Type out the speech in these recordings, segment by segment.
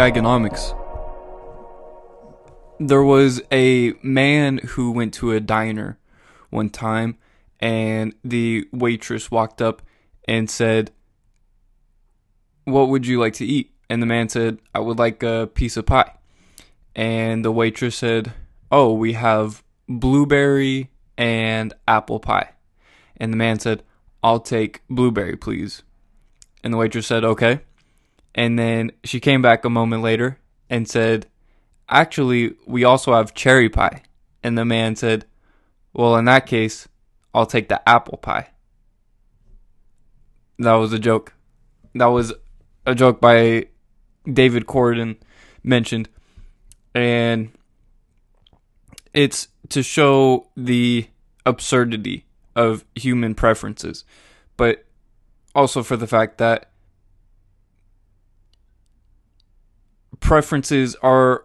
Geigenomics. There was a man who went to a diner one time, and the waitress walked up and said, What would you like to eat? And the man said, I would like a piece of pie. And the waitress said, Oh, we have blueberry and apple pie. And the man said, I'll take blueberry, please. And the waitress said, Okay. And then she came back a moment later and said, Actually, we also have cherry pie. And the man said, Well, in that case, I'll take the apple pie. That was a joke. That was a joke by David Gordon mentioned. And it's to show the absurdity of human preferences, but also for the fact that preferences are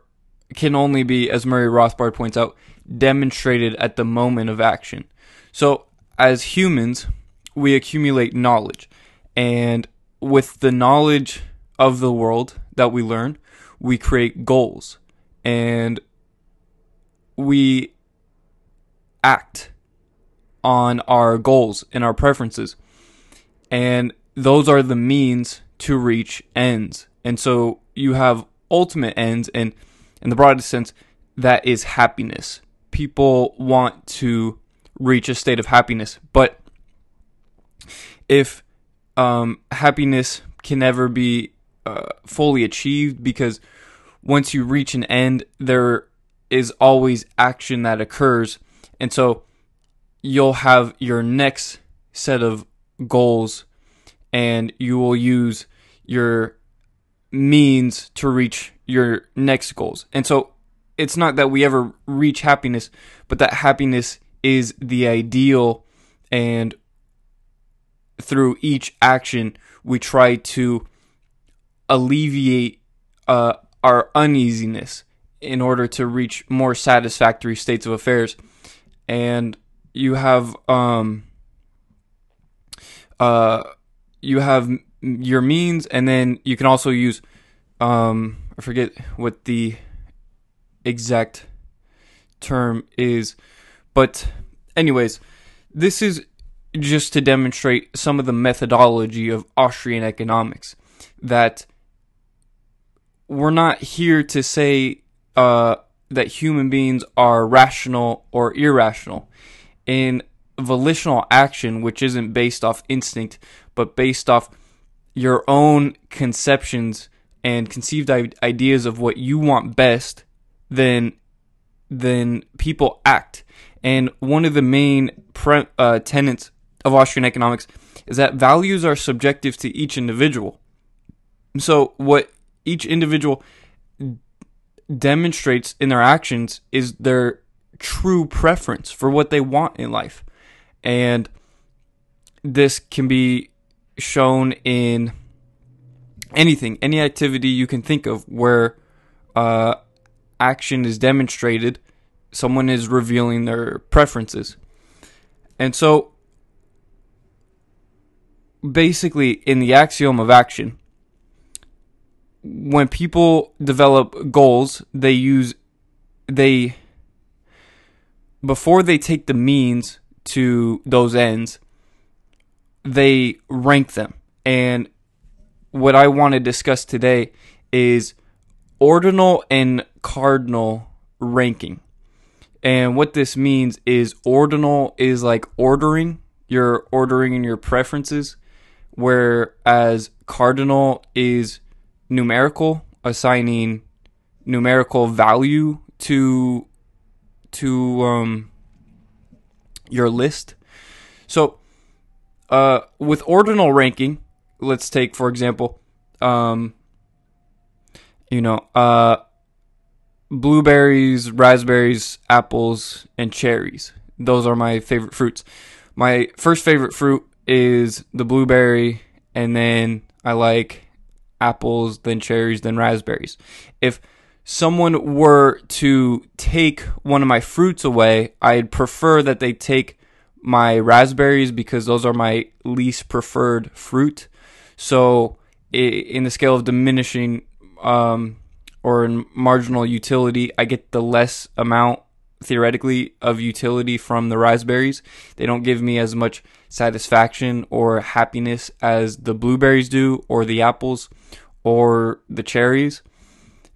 can only be, as Murray Rothbard points out, demonstrated at the moment of action. So, as humans, we accumulate knowledge, and with the knowledge of the world that we learn, we create goals, and we act on our goals and our preferences. And those are the means to reach ends. And so you have ultimate ends and in the broadest sense that is happiness. People want to reach a state of happiness, but if um, happiness can never be uh, fully achieved because once you reach an end, there is always action that occurs. And so you'll have your next set of goals and you will use your means to reach your next goals. And so it's not that we ever reach happiness, but that happiness is the ideal and through each action we try to alleviate uh, our uneasiness in order to reach more satisfactory states of affairs and you have um uh you have your means and then you can also use um I forget what the exact term is but anyways this is just to demonstrate some of the methodology of Austrian economics that we're not here to say uh, that human beings are rational or irrational. In volitional action, which isn't based off instinct, but based off your own conceptions and conceived ideas of what you want best, then then people act. And one of the main pre- uh, tenets of Austrian economics is that values are subjective to each individual. So what each individual demonstrates in their actions is their true preference for what they want in life. And this can be shown in anything, any activity you can think of where uh, action is demonstrated, someone is revealing their preferences. And so, basically, in the axiom of action, when people develop goals, they use they before they take the means to those ends, they rank them. And what I want to discuss today is ordinal and cardinal ranking. And what this means is ordinal is like ordering, you're ordering in your preferences, whereas cardinal is numerical, assigning numerical value to to um, your list. So, uh, with ordinal ranking, let's take for example, um, you know, uh, blueberries, raspberries, apples, and cherries. Those are my favorite fruits. My first favorite fruit is the blueberry, and then I like apples, then cherries, then raspberries. If someone were to take one of my fruits away, I'd prefer that they take my raspberries because those are my least preferred fruit. So, in the scale of diminishing um, or in marginal utility, I get the less amount theoretically of utility from the raspberries. They don't give me as much satisfaction or happiness as the blueberries do, or the apples, or the cherries.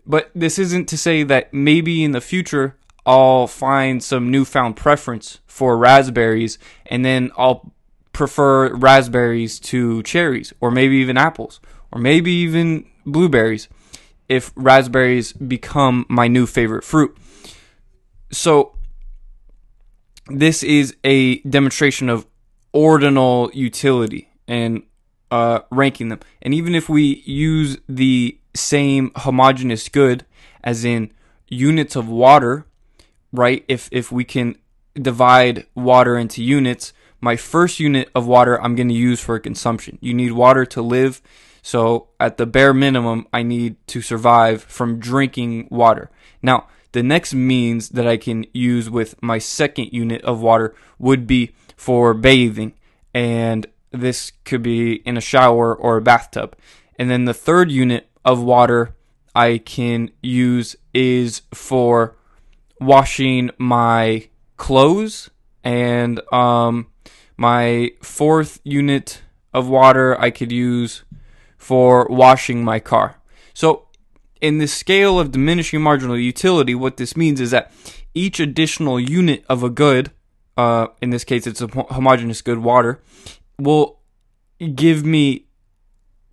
But this isn't to say that maybe in the future I'll find some newfound preference for raspberries and then I'll prefer raspberries to cherries or maybe even apples or maybe even blueberries if raspberries become my new favorite fruit. So this is a demonstration of ordinal utility and uh, ranking them. And even if we use the same homogeneous good as in units of water, right? If if we can divide water into units, my first unit of water I'm going to use for consumption. You need water to live. So at the bare minimum, I need to survive from drinking water. Now, the next means that I can use with my second unit of water would be for bathing. And this could be in a shower or a bathtub. And then the third unit of water I can use is for washing my clothes and um, my fourth unit of water I could use for washing my car. So, in the scale of diminishing marginal utility, what this means is that each additional unit of a good, uh, in this case it's a homogeneous good, water, will give me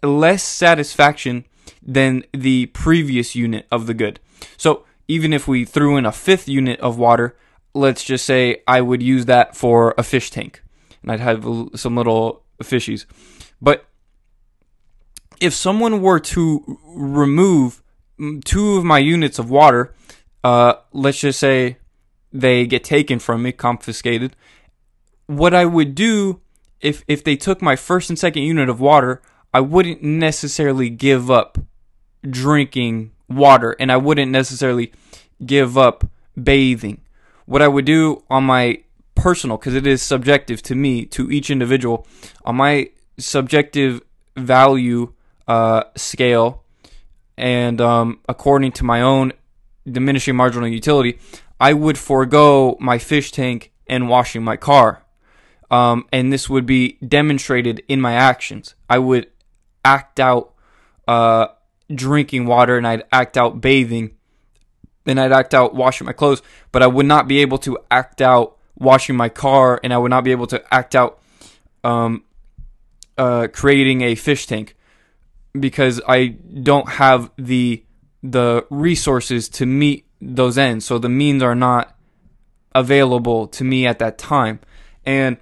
less satisfaction than the previous unit of the good. So, even if we threw in a fifth unit of water, let's just say I would use that for a fish tank and I'd have some little fishies. But if someone were to remove two of my units of water, uh, let's just say they get taken from me, confiscated, what I would do if if they took my first and second unit of water, I wouldn't necessarily give up drinking water and I wouldn't necessarily give up bathing. What I would do on my personal because it is subjective to me to each individual on my subjective value uh, scale and um, according to my own diminishing marginal utility i would forego my fish tank and washing my car um, and this would be demonstrated in my actions i would act out uh, drinking water and i'd act out bathing and i'd act out washing my clothes but i would not be able to act out washing my car, and I would not be able to act out um, uh, creating a fish tank because I don't have the the resources to meet those ends. So the means are not available to me at that time, and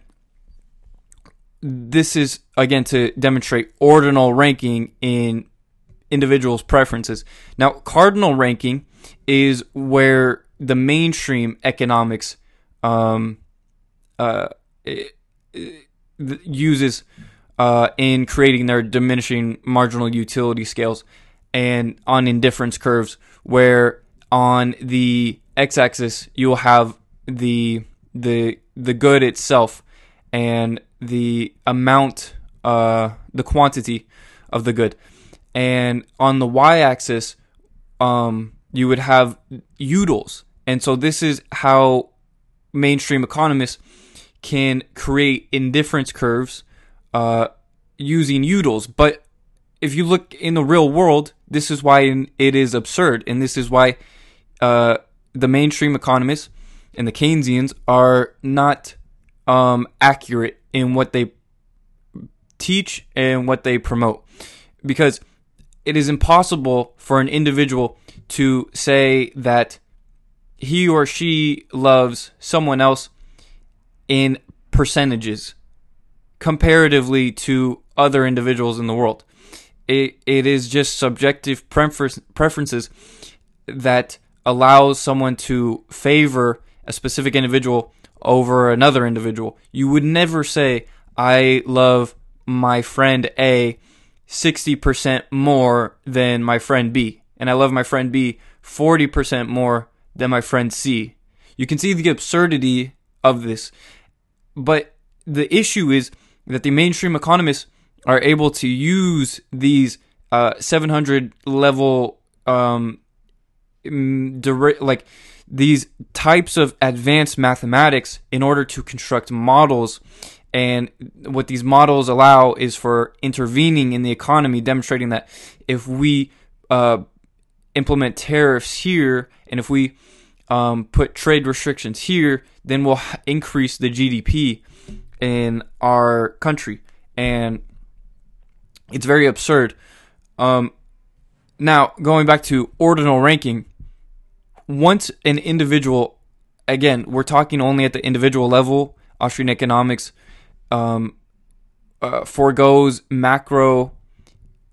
this is again to demonstrate ordinal ranking in individuals' preferences. Now, cardinal ranking is where the mainstream economics um, uh, uses uh, in creating their diminishing marginal utility scales and on indifference curves, where on the x-axis you'll have the the the good itself and the amount, uh, the quantity of the good, and on the y-axis, um, you would have utils, and so this is how mainstream economists can create indifference curves uh, using utils. But if you look in the real world, this is why it is absurd, and this is why uh, the mainstream economists and the Keynesians are not um, accurate in what they teach and what they promote, because it is impossible for an individual to say that he or she loves someone else in percentages comparatively to other individuals in the world. It, it is just subjective prefer- preferences that allows someone to favor a specific individual over another individual. You would never say, I love my friend A 60% more than my friend B, and I love my friend B 40% more than my friend C. You can see the absurdity of this. But the issue is that the mainstream economists are able to use these uh, 700 level um, deri- like these types of advanced mathematics in order to construct models and what these models allow is for intervening in the economy, demonstrating that if we uh, implement tariffs here and if we um, put trade restrictions here, then we'll increase the GDP in our country. And it's very absurd. Um, now, going back to ordinal ranking, once an individual, again, we're talking only at the individual level, Austrian economics um, uh, foregoes macro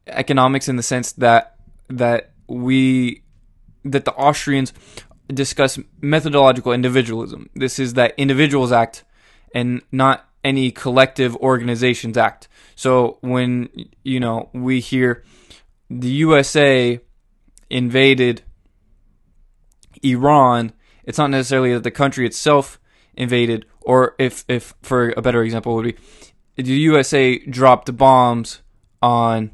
economics in the sense that that we that the Austrians discuss methodological individualism. This is that individuals act and not any collective organizations act. So when you know we hear the USA invaded Iran, it's not necessarily that the country itself invaded, or if if for a better example would be the USA dropped bombs on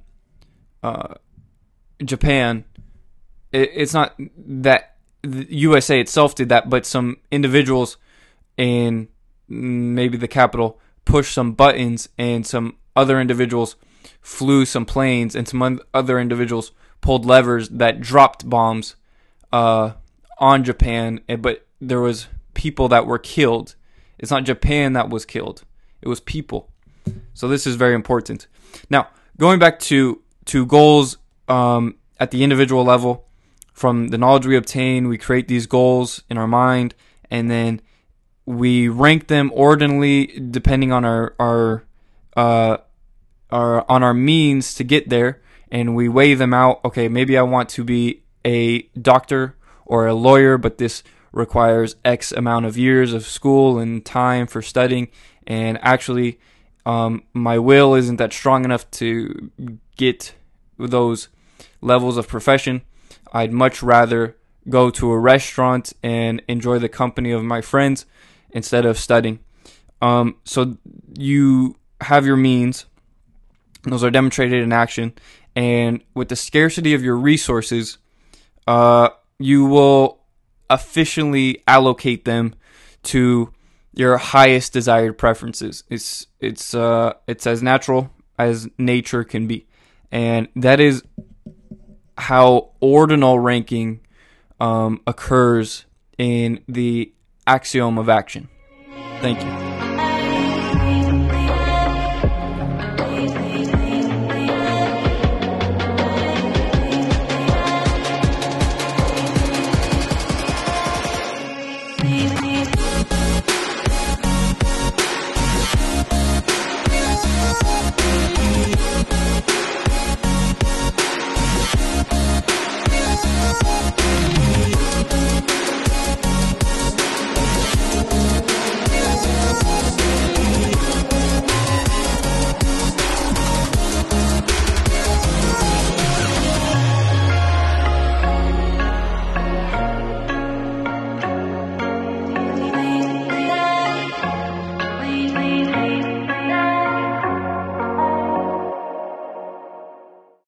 uh, Japan. It, it's not that the USA itself did that, but some individuals in maybe the capital pushed some buttons, and some other individuals flew some planes, and some other individuals pulled levers that dropped bombs uh, on Japan. But there was people that were killed. It's not Japan that was killed; it was people. So this is very important. Now, going back to to goals um, at the individual level, from the knowledge we obtain, we create these goals in our mind, and then we rank them ordinally depending on our our uh, our on our means to get there, and we weigh them out. Okay, maybe I want to be a doctor or a lawyer, but this requires X amount of years of school and time for studying, and actually, um, my will isn't that strong enough to get those levels of profession. I'd much rather go to a restaurant and enjoy the company of my friends instead of studying. Um, so you have your means; those are demonstrated in action, and with the scarcity of your resources, uh, you will efficiently allocate them to your highest desired preferences. It's it's uh, it's as natural as nature can be, and that is how ordinal ranking um, occurs in the axiom of action. Thank you.